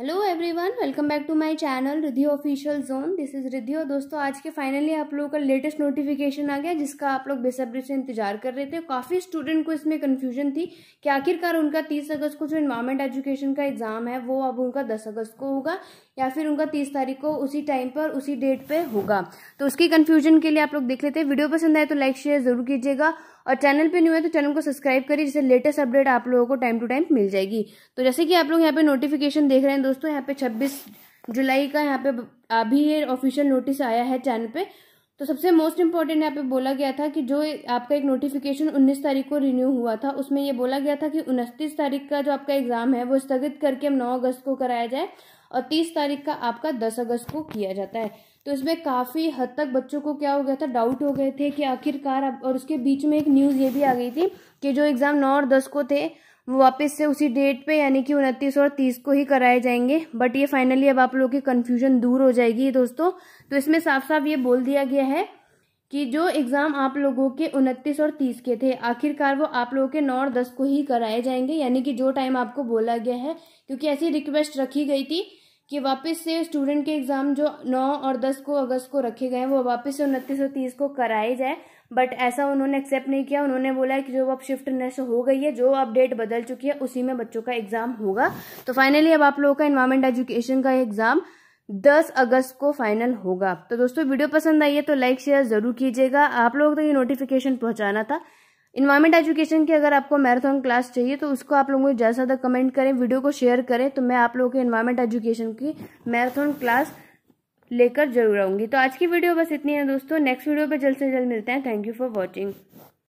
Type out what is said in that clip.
Hello everyone welcome back to my channel Ridhi official zone this is Ridhi और दोस्तों, आज के finally आप लोगों का लेटेस्ट नोटिफिकेशन आ गया, जिसका आप लोग बेसब्री से इंतज़ार कर रहे थे। काफ़ी स्टूडेंट को इसमें कन्फ्यूज़न थी कि आखिरकार उनका तीस अगस्त को जो इन्वायरमेंट एजुकेशन का एग्ज़ाम है, वो अब उनका दस अगस्त को होगा, या फिर उनका तीस तारीख को उसी टाइम पर, उसी डेट पर होगा। तो उसकी कन्फ्यूज़न के लिए आप लोग देख लेते हैं। वीडियो पसंद आए तो लाइक शेयर ज़रूर कीजिएगा और चैनल पे न्यू है तो चैनल को सब्सक्राइब करिए, जिससे लेटेस्ट अपडेट आप लोगों को टाइम टू टाइम मिल जाएगी। तो जैसे कि आप लोग यहाँ पे नोटिफिकेशन देख रहे हैं दोस्तों, यहाँ पे छब्बीस जुलाई का यहाँ पे अभी ये ऑफिशियल नोटिस आया है चैनल पे। तो सबसे मोस्ट इंपॉर्टेंट यहाँ पे बोला गया था कि जो आपका एक नोटिफिकेशन 19 तारीख को रिन्यू हुआ था, उसमें ये बोला गया था कि उनतीस तारीख का जो आपका एग्ज़ाम है, वो स्थगित करके हम 9 अगस्त को कराया जाए और 30 तारीख का आपका 10 अगस्त को किया जाता है। तो इसमें काफ़ी हद तक बच्चों को क्या हो गया था डाउट हो गए थे कि आखिरकार और उसके बीच में एक न्यूज़ ये भी आ गई थी कि जो एग्ज़ाम नौ और दस को थे वापस से उसी डेट पे, यानी कि उनतीस और तीस को ही कराए जाएँगे। बट ये फाइनली अब आप लोगों की कन्फ्यूज़न दूर हो जाएगी दोस्तों। तो इसमें साफ़ साफ़ ये बोल दिया गया है कि जो एग्ज़ाम आप लोगों के उनतीस और तीस के थे, आखिरकार वो आप लोगों के नौ और दस को ही कराए जाएँगे। यानी कि जो टाइम आपको बोला गया है, क्योंकि ऐसी रिक्वेस्ट रखी गई थी कि वापस से स्टूडेंट के एग्ज़ाम जो नौ और दस को, अगस्त को रखे गए हैं, वो वापस से उनतीस और तीस को कराए जाए। बट ऐसा उन्होंने एक्सेप्ट नहीं किया। उन्होंने बोला है कि जो अब शिफ्टनेस हो गई है, जो अब डेट बदल चुकी है, उसी में बच्चों का एग्ज़ाम होगा। तो फाइनली अब आप लोगों का इन्वायरमेंट एजुकेशन का एग्ज़ाम दस अगस्त को फाइनल होगा। तो दोस्तों, वीडियो पसंद आई है तो लाइक शेयर ज़रूर कीजिएगा। आप लोगों तक ये नोटिफिकेशन पहुंचाना था। इन्वायरमेंट एजुकेशन की अगर आपको मैराथन क्लास चाहिए तो उसको आप लोगों को ज़्यादा से ज़्यादा कमेंट करें, वीडियो को शेयर करें। तो मैं आप लोगों के इन्वायरमेंट एजुकेशन की मैराथन क्लास लेकर ज़रूर आऊँगी। तो आज की वीडियो बस इतनी है दोस्तों। नेक्स्ट वीडियो पे जल्द से जल्द मिलते हैं। Thank you for watching